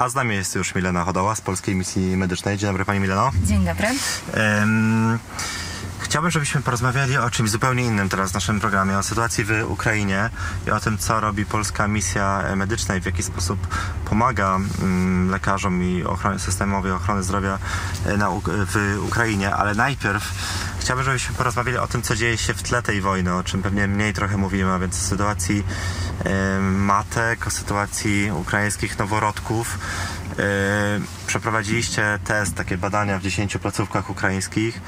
A z nami jest już Milena Chodoła z Polskiej Misji Medycznej. Dzień dobry Pani Mileno. Dzień dobry. Em, Chciałbym, żebyśmy porozmawiali o czymś zupełnie innym teraz w naszym programie, o sytuacji w Ukrainie i o tym, co robi Polska Misja Medyczna i w jaki sposób pomaga mm, lekarzom i ochron- systemowi ochrony zdrowia e, na, w Ukrainie. Ale najpierw chciałbym, żebyśmy porozmawiali o tym, co dzieje się w tle tej wojny, o czym pewnie mniej trochę mówimy, a więc o sytuacji matek, o sytuacji ukraińskich noworodków. Przeprowadziliście test, takie badania w 10 placówkach ukraińskich.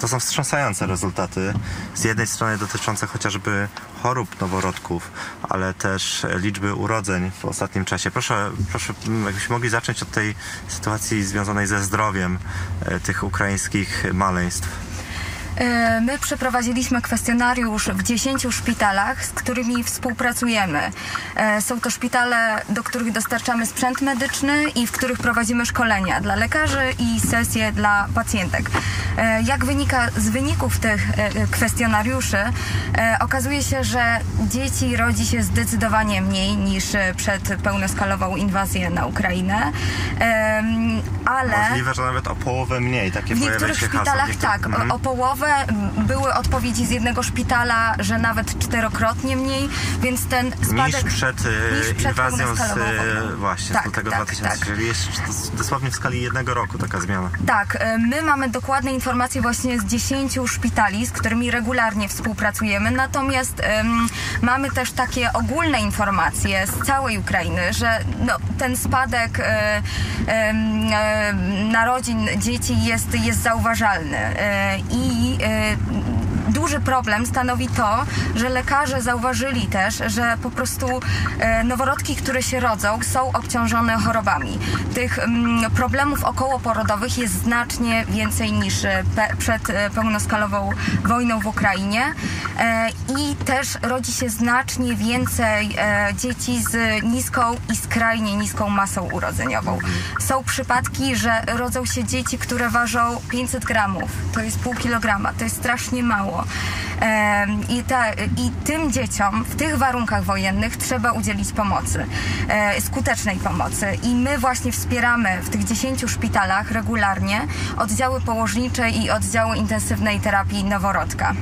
To są wstrząsające rezultaty. Z jednej strony dotyczące chociażby chorób noworodków, ale też liczby urodzeń w ostatnim czasie. Proszę, proszę jakbyśmy mogli zacząć od tej sytuacji związanej ze zdrowiem e, tych ukraińskich maleństw. E, My przeprowadziliśmy kwestionariusz w 10 szpitalach, z którymi współpracujemy. E, Są to szpitale, do których dostarczamy sprzęt medyczny i w których prowadzimy szkolenia dla lekarzy i sesje dla pacjentek. E, Jak wynika z wyników tych kwestionariuszy, okazuje się, że dzieci rodzi się zdecydowanie mniej niż przed pełnoskalową inwazję na Ukrainę. Ale... Możliwe, że nawet o połowę mniej. Takie W niektórych szpitalach tak, Mhm. o, o połowę były odpowiedzi z jednego szpitala, że nawet czterokrotnie mniej, więc ten spadek... Niż przed, e, niż przed inwazją z, e, właśnie, Tak, z lutego tak, 2000, tak. czyli jest dosłownie w skali jednego roku taka zmiana. Tak, e, my mamy dokładne informacje właśnie z 10 szpitali, z którymi regularnie współpracujemy, natomiast em, mamy też takie ogólne informacje z całej Ukrainy, że no, ten spadek e, e, narodzin dzieci jest, jest zauważalny e, i e, duży problem stanowi to, że lekarze zauważyli też, że po prostu e, noworodki, które się rodzą, są obciążone chorobami. Tych mm, problemów okołoporodowych jest znacznie więcej niż e, przed e, pełnoskalową wojną w Ukrainie i też rodzi się znacznie więcej dzieci z niską i skrajnie niską masą urodzeniową. Są przypadki, że rodzą się dzieci, które ważą 500 gramów. To jest pół kilograma. To jest strasznie mało. I, ta, I tym dzieciom w tych warunkach wojennych trzeba udzielić pomocy, e, skutecznej pomocy. I my właśnie wspieramy w tych 10 szpitalach regularnie oddziały położnicze i oddziały intensywnej terapii noworodka.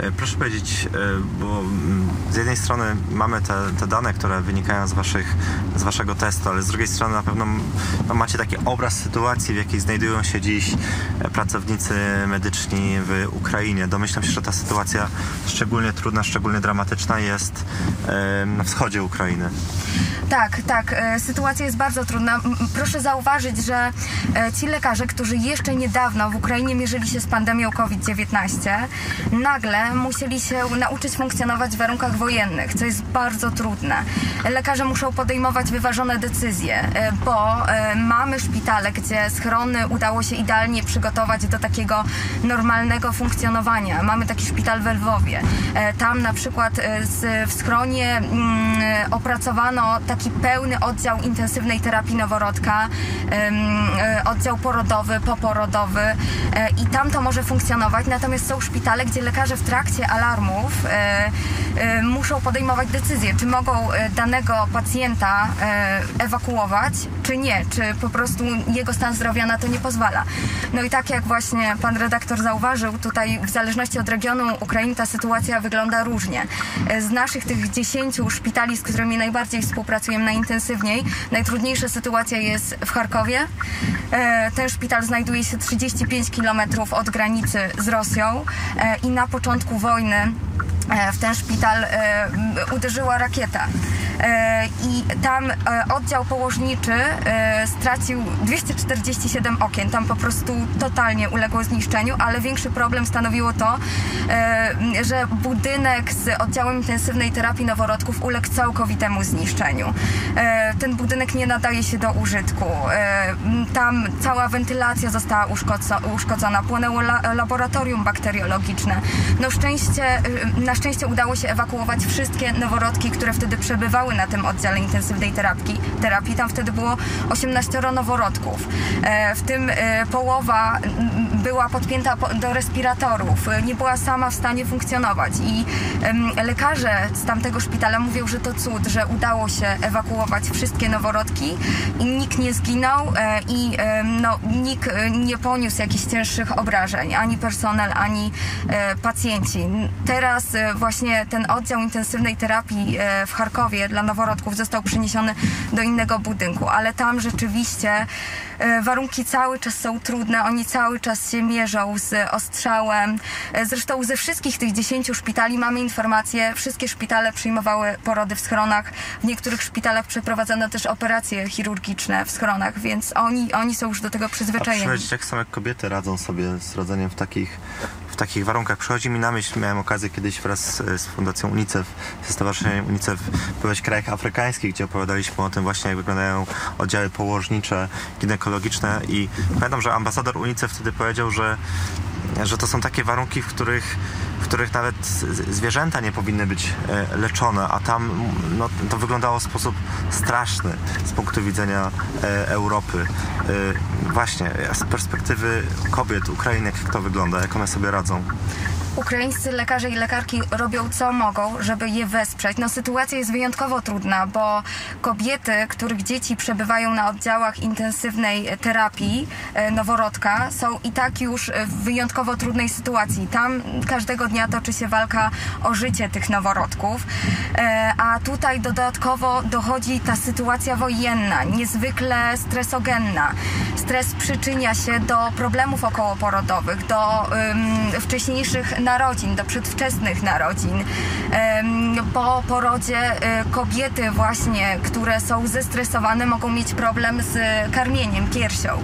E, Proszę powiedzieć, e, bo mm, z jednej strony mamy te, te dane, które wynikają z, waszych, z waszego testu, ale z drugiej strony na pewno no, macie taki obraz sytuacji, w jakiej znajdują się dziś e, pracownicy medyczni w Ukrainie. Domyślam się, że ta sytuacja szczególnie trudna, szczególnie dramatyczna jest na wschodzie Ukrainy. Tak, tak. e, Sytuacja jest bardzo trudna. Proszę zauważyć, że e, ci lekarze, którzy jeszcze niedawno w Ukrainie mierzyli się z pandemią COVID-19, nagle musieli się nauczyć funkcjonować w warunkach wojennych, co jest bardzo trudne. Lekarze muszą podejmować wyważone decyzje, e, bo e, mamy szpitale, gdzie schrony udało się idealnie przygotować do takiego normalnego funkcjonowania. Mamy taki szpital w Lwowie. E, Tam na przykład w schronie mm, opracowano taki pełny oddział intensywnej terapii noworodka, oddział porodowy, poporodowy i tam to może funkcjonować. Natomiast są szpitale, gdzie lekarze w trakcie alarmów muszą podejmować decyzję, czy mogą e, danego pacjenta e, ewakuować, czy nie, czy po prostu jego stan zdrowia na to nie pozwala. No i tak jak właśnie pan redaktor zauważył, tutaj w zależności od regionu Ukrainy ta sytuacja wygląda różnie. E, Z naszych tych 10 szpitali, z którymi najbardziej współpracujemy najintensywniej, najtrudniejsza sytuacja jest w Charkowie. Ten szpital znajduje się 35 km od granicy z Rosją i na początku wojny w ten szpital e, uderzyła rakieta. E, I tam e, oddział położniczy e, stracił 247 okien. Tam po prostu totalnie uległo zniszczeniu, ale większy problem stanowiło to, że budynek z oddziałem intensywnej terapii noworodków uległ całkowitemu zniszczeniu. Ten budynek nie nadaje się do użytku. Tam cała wentylacja została uszkodzo- uszkodzona, płonęło la- laboratorium bakteriologiczne. No szczęście, y, na szczęście udało się ewakuować wszystkie noworodki, które wtedy przebywały na tym oddziale intensywnej terapii. terapii. Tam wtedy było 18 noworodków. E, w tym e, połowa była podpięta do respiratorów, nie była sama w stanie funkcjonować i lekarze z tamtego szpitala mówią, że to cud, że udało się ewakuować wszystkie noworodki i nikt nie zginął i no, nikt nie poniósł jakichś cięższych obrażeń, ani personel, ani pacjenci. Teraz właśnie ten oddział intensywnej terapii w Charkowie dla noworodków został przeniesiony do innego budynku, ale tam rzeczywiście e, warunki cały czas są trudne, oni cały czas się mierzą z ostrzałem. E, zresztą ze wszystkich tych dziesięciu szpitali mamy informacje, wszystkie szpitale przyjmowały porody w schronach. W niektórych szpitalach przeprowadzono też operacje chirurgiczne w schronach, więc oni, oni są już do tego przyzwyczajeni. A jak same kobiety radzą sobie z rodzeniem w takich w takich warunkach. Przychodzi mi na myśl, miałem okazję kiedyś wraz z Fundacją UNICEF, ze Stowarzyszeniem UNICEF bywać w krajach afrykańskich, gdzie opowiadaliśmy o tym właśnie, jak wyglądają oddziały położnicze, ginekologiczne i pamiętam, że ambasador UNICEF wtedy powiedział, że że to są takie warunki, w których, w których nawet zwierzęta nie powinny być e, leczone, a tam no, to wyglądało w sposób straszny z punktu widzenia e, Europy. E, właśnie, z perspektywy kobiet, Ukrainek, jak to wygląda, jak one sobie radzą? Ukraińscy lekarze i lekarki robią co mogą, żeby je wesprzeć. No sytuacja jest wyjątkowo trudna, bo kobiety, których dzieci przebywają na oddziałach intensywnej terapii e, noworodka, są i tak już w wyjątkowo trudnej sytuacji. Tam każdego dnia toczy się walka o życie tych noworodków, e, a tutaj dodatkowo dochodzi ta sytuacja wojenna, niezwykle stresogenna. Stres przyczynia się do problemów okołoporodowych, do um, wcześniejszych narodzin, do przedwczesnych narodzin. Po porodzie e, kobiety właśnie, które są zestresowane, mogą mieć problem z karmieniem piersią.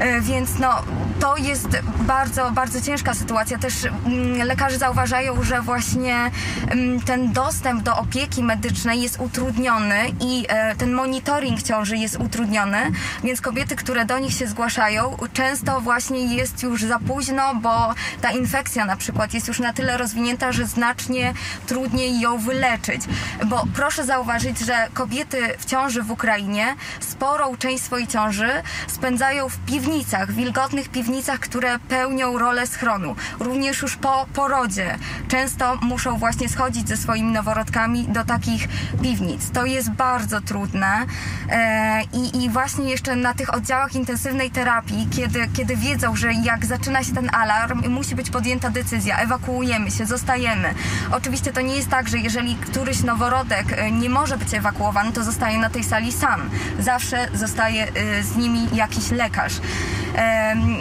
E, więc no, to jest bardzo, bardzo ciężka sytuacja. Też mm, lekarze zauważają, że właśnie mm, ten dostęp do opieki medycznej jest utrudniony i e, ten monitoring ciąży jest utrudniony, więc kobiety, które do nich się zgłaszają, często właśnie jest już za późno, bo ta infekcja na przykład jest już na tyle rozwinięta, że znacznie trudniej ją wyleczyć. Bo proszę zauważyć, że kobiety w ciąży w Ukrainie sporą część swojej ciąży spędzają w piwnicach, wilgotnych piwnicach, które pełnią rolę schronu. Również już po porodzie często muszą właśnie schodzić ze swoimi noworodkami do takich piwnic. To jest bardzo trudne e, i, i właśnie jeszcze na tych oddziałach intensywnej terapii, kiedy, kiedy wiedzą, że jak zaczyna się ten alarm, musi być podjęta decyzja, ewakuujemy się, zostajemy. Oczywiście to nie jest tak, że jeżeli któryś noworodek e, nie może być ewakuowany, to zostaje na tej sali sam. Zawsze zostaje e, z nimi jakiś lekarz.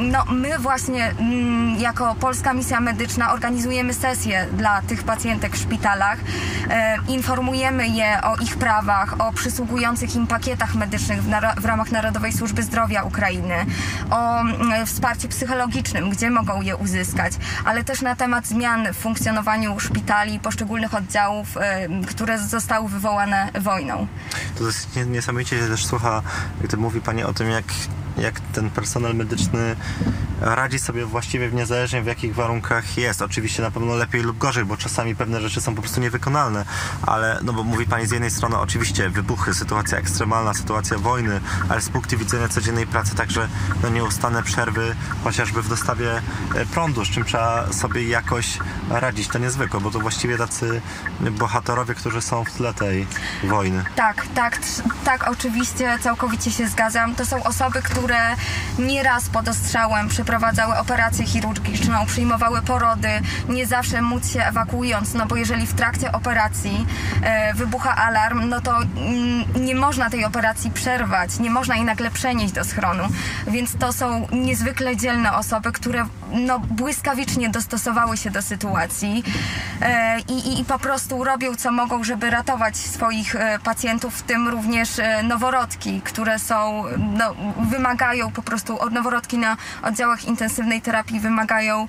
No, my właśnie mm, jako Polska Misja Medyczna organizujemy sesje dla tych pacjentek w szpitalach. Informujemy je o ich prawach, o przysługujących im pakietach medycznych w ramach Narodowej Służby Zdrowia Ukrainy, o mm, wsparciu psychologicznym, gdzie mogą je uzyskać, ale też na temat zmian w funkcjonowaniu szpitali, poszczególnych oddziałów, które zostały wywołane wojną. To jest niesamowicie też słucha, gdy mówi Pani o tym, jak jak ten personel medyczny radzi sobie właściwie niezależnie w jakich warunkach jest. Oczywiście na pewno lepiej lub gorzej, bo czasami pewne rzeczy są po prostu niewykonalne, ale no bo mówi Pani z jednej strony oczywiście wybuchy, sytuacja ekstremalna, sytuacja wojny, ale z punktu widzenia codziennej pracy także no nieustanne przerwy, chociażby w dostawie e, prądu, z czym trzeba sobie jakoś radzić. To niezwykłe, bo to właściwie tacy bohaterowie, którzy są w tle tej wojny. Tak, tak, tak, oczywiście, całkowicie się zgadzam. To są osoby, które nieraz pod ostrzałem przeprowadzały operację chirurgiczną, przyjmowały porody, nie zawsze móc się ewakuując, no bo jeżeli w trakcie operacji e, wybucha alarm, no to mm, nie można tej operacji przerwać, nie można jej nagle przenieść do schronu. Więc to są niezwykle dzielne osoby, które no, błyskawicznie dostosowały się do sytuacji e, i, i, po prostu robią co mogą, żeby ratować swoich e, pacjentów, w tym również e, noworodki, które są, no, wymagają po prostu, noworodki na oddziałach intensywnej terapii wymagają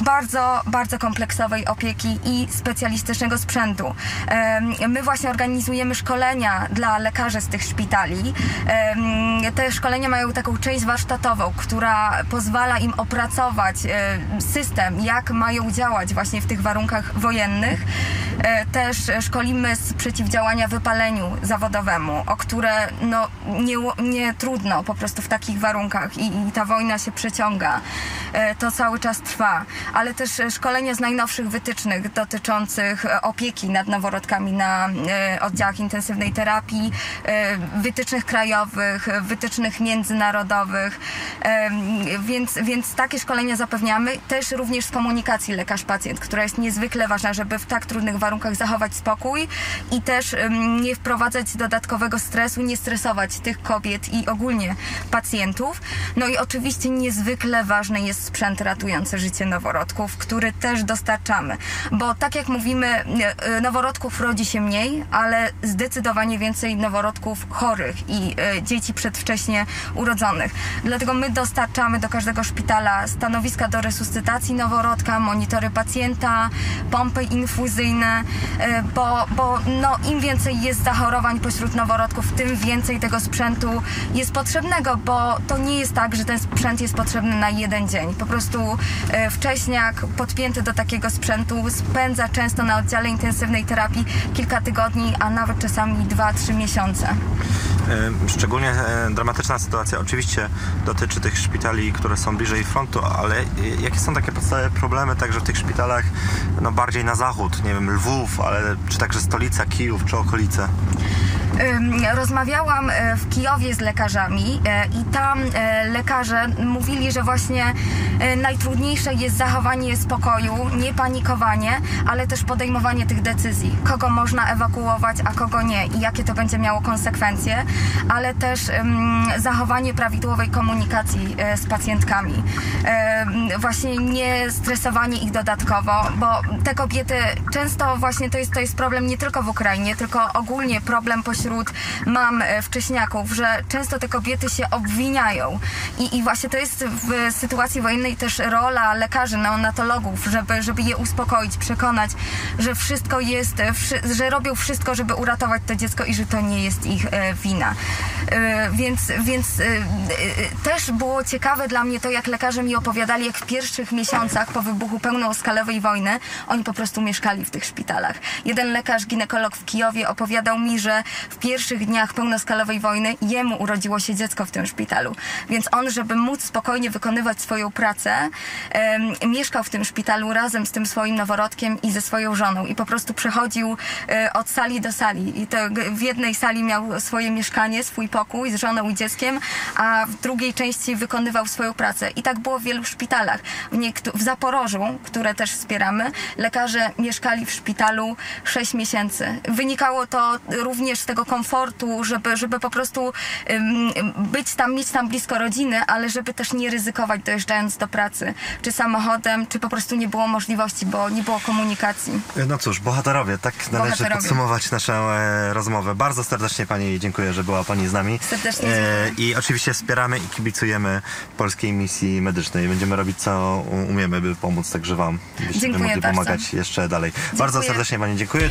bardzo, bardzo kompleksowej opieki i specjalistycznego sprzętu. Em, My właśnie organizujemy szkolenia dla lekarzy z tych szpitali. Em, Te szkolenia mają taką część warsztatową, która pozwala im opracować e, system, jak mają działać właśnie w tych warunkach wojennych. E, Też szkolimy z przeciwdziałania wypaleniu zawodowemu, o które no, nie, nie trudno po prostu w takich warunkach i, i ta wojna się przeciąga. E, To cały czas trwa, ale też e, szkolenia z najnowszych wytycznych dotyczących e, opieki nad noworodkami na e, oddziałach intensywnej terapii, wytycznych krajowych, wytycznych międzynarodowych, więc, więc takie szkolenia zapewniamy. Też również z komunikacji lekarz-pacjent, która jest niezwykle ważna, żeby w tak trudnych warunkach zachować spokój i też nie wprowadzać dodatkowego stresu, nie stresować tych kobiet i ogólnie pacjentów. No i oczywiście niezwykle ważny jest sprzęt ratujący życie noworodków, który też dostarczamy. Bo tak jak mówimy, e, noworodków rodzi się mniej, ale zdecydowanie więcej noworodków chorych i e, dzieci przedwcześnie urodzonych. Dlatego my dostarczamy do każdego szpitala stanowiska do resuscytacji noworodka, monitory pacjenta, pompy infuzyjne, e, bo, bo no, im więcej jest zachorowań pośród noworodków, tym więcej tego sprzętu jest potrzebnego, bo to nie jest tak, że ten sprzęt jest potrzebny na jeden dzień. Po prostu wcześniak podpięty do takiego sprzętu spędza często na oddziale intensywnej terapii kilka tygodni, a nawet czasami 2-3 miesiące. E, Szczególnie e, dramatyczna sytuacja oczywiście dotyczy tych szpitali, które są bliżej frontu, ale e, jakie są takie podstawowe problemy także w tych szpitalach no bardziej na zachód, nie wiem, Lwów, ale czy także stolica, Kijów czy okolice? Rozmawiałam e, w Kijowie z lekarzami e, i tam e, lekarze mówili, że właśnie najtrudniejsze jest zachowanie spokoju, nie panikowanie, ale też podejmowanie tych decyzji. Kogo można ewakuować, a kogo nie i jakie to będzie miało konsekwencje, ale też zachowanie prawidłowej komunikacji z pacjentkami. Właśnie nie stresowanie ich dodatkowo, bo te kobiety często właśnie to jest, to jest problem nie tylko w Ukrainie, tylko ogólnie problem pośród mam e, wcześniaków, że często te kobiety się obwiniają i, i właśnie to jest w sytuacji wojennej też rola lekarzy, neonatologów, żeby, żeby je uspokoić, przekonać, że wszystko jest, e, że robią wszystko, żeby uratować to dziecko i że to nie jest ich e, wina. Więc, więc też było ciekawe dla mnie to, jak lekarze mi opowiadali, jak w pierwszych miesiącach po wybuchu pełnoskalowej wojny oni po prostu mieszkali w tych szpitalach. Jeden lekarz, ginekolog w Kijowie opowiadał mi, że w pierwszych dniach pełnoskalowej wojny jemu urodziło się dziecko w tym szpitalu. Więc on, żeby móc spokojnie wykonywać swoją pracę, em, mieszkał w tym szpitalu razem z tym swoim noworodkiem i ze swoją żoną i po prostu przechodził e, od sali do sali. I to w jednej sali miał swoje mieszkanie, swój pokój z żoną i dzieckiem, a w drugiej części wykonywał swoją pracę. I tak było w wielu szpitalach. W, w Zaporożu, które też wspieramy, lekarze mieszkali w szpitalu 6 miesięcy. Wynikało to również z tego komfortu, żeby, żeby po prostu być tam, mieć tam blisko rodziny, ale żeby też nie ryzykować dojeżdżając do pracy, czy samochodem, czy po prostu nie było możliwości, bo nie było komunikacji. No cóż, bohaterowie, tak należy Bohaterowie. podsumować naszą e, rozmowę. Bardzo serdecznie Pani dziękuję, że była Pani z nami. Serdecznie E, I oczywiście wspieramy i kibicujemy polskiej misji medycznej. Będziemy robić co umiemy, by pomóc także Wam, byście Dziękuję mogli bardzo. pomagać jeszcze dalej. Bardzo serdecznie Pani dziękuję.